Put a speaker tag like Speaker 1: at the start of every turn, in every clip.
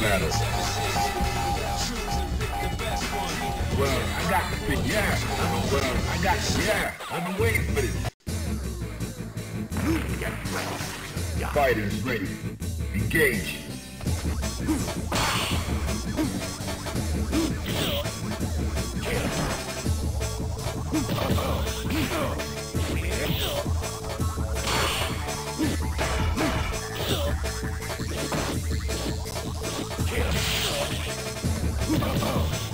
Speaker 1: battle. Well, I got the yeah. Well, I got yeah. I've been waiting for this. Fighters ready. Engage.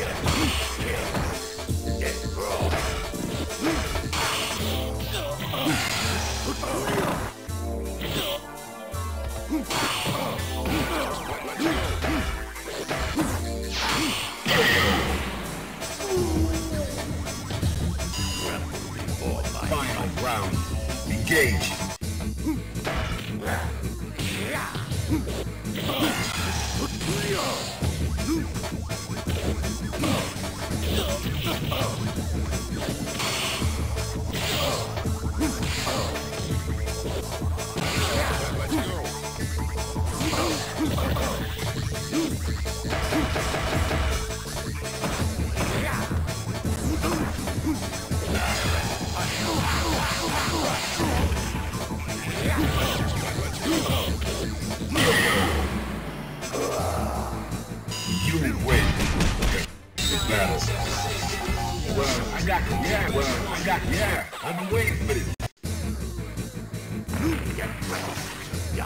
Speaker 1: Yeah. Got the, yeah. Well, I got the, yeah. Been waiting for this.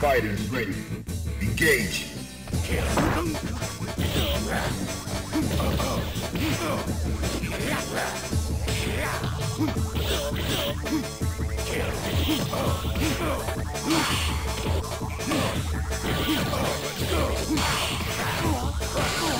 Speaker 1: Fighters ready. Engage.
Speaker 2: Tremble before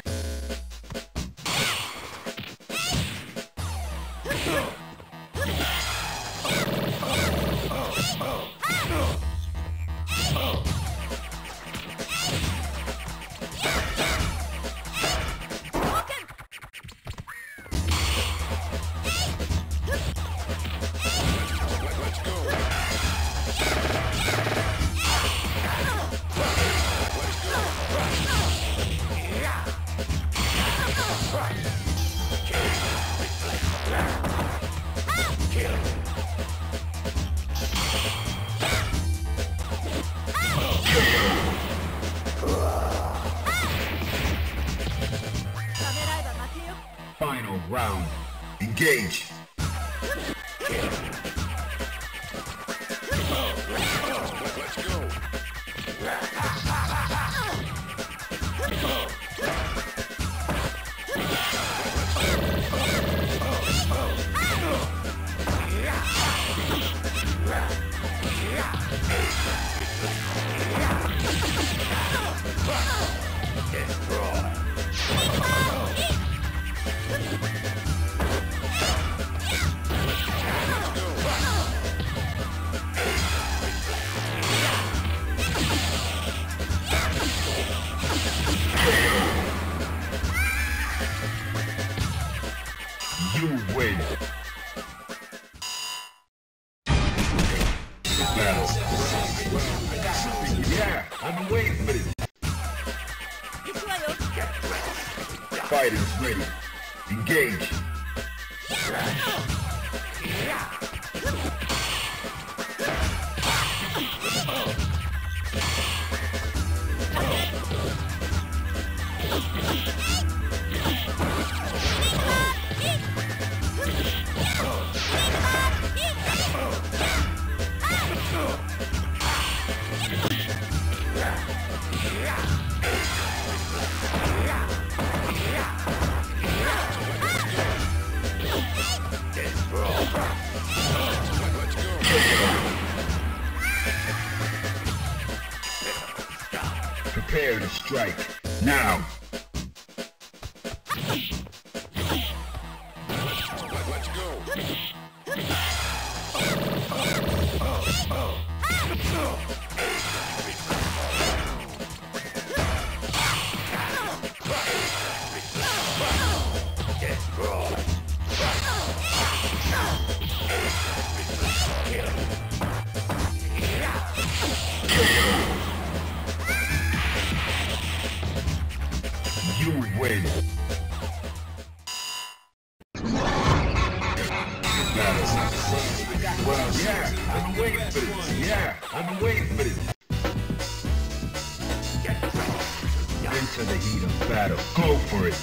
Speaker 1: Yeah, been waiting for this. Fighters ready. Engage. Ha ha! Yeah, I've been waiting for this. Yeah, I've been waiting for this. Into the heat of battle. Go for it.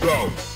Speaker 1: Go.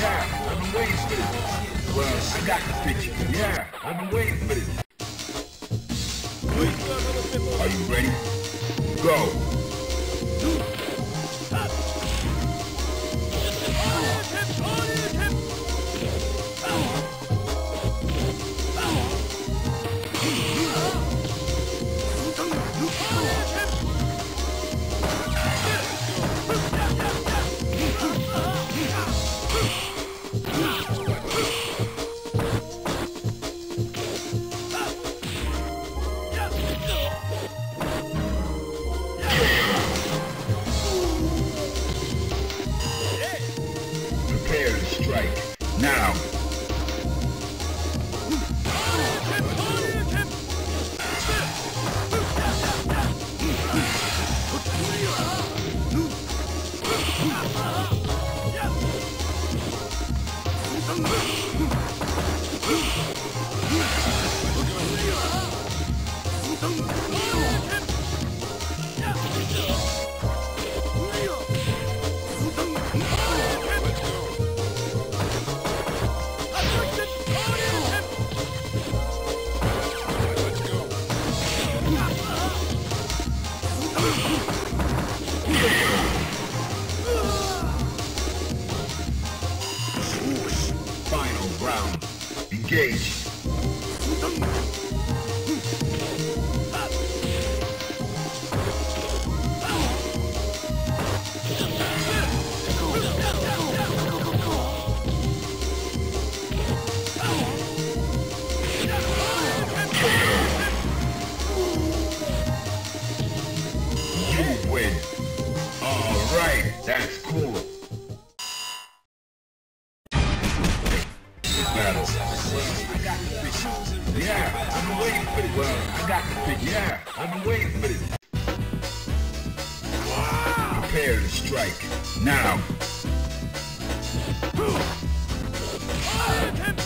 Speaker 1: Battle. Well, I got yeah. for this. Well, I got the picture. Yeah, I've been waiting for this. Are you ready? Go. Yeah, I've been waiting for this. Prepare to strike. Now.
Speaker 2: Let's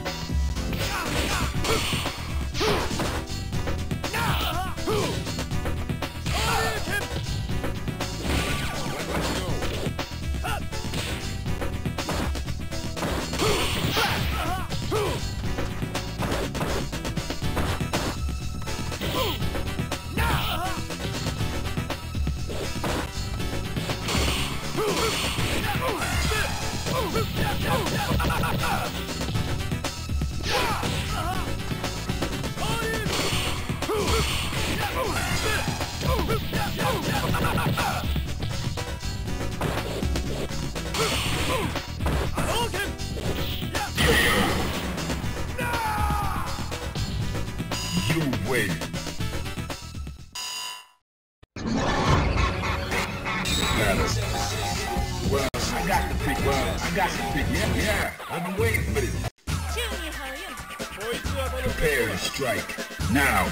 Speaker 1: You win. Yeah, yeah. I've been waiting for this. Prepare to strike. Now.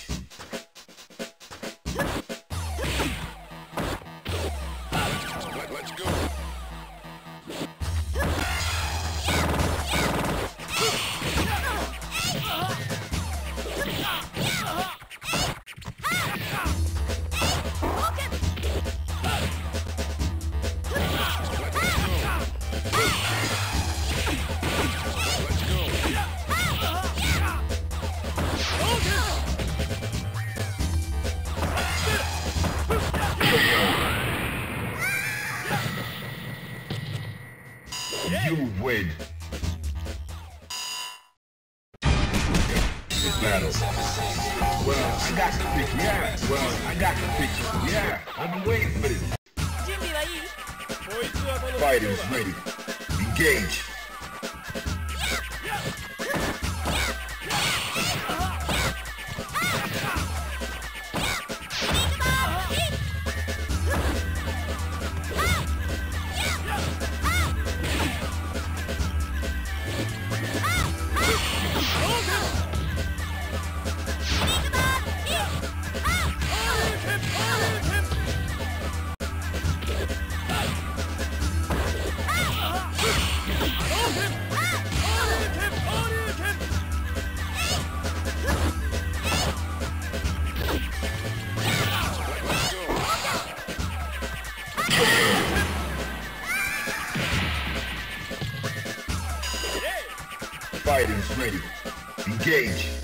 Speaker 1: Ready. Engage.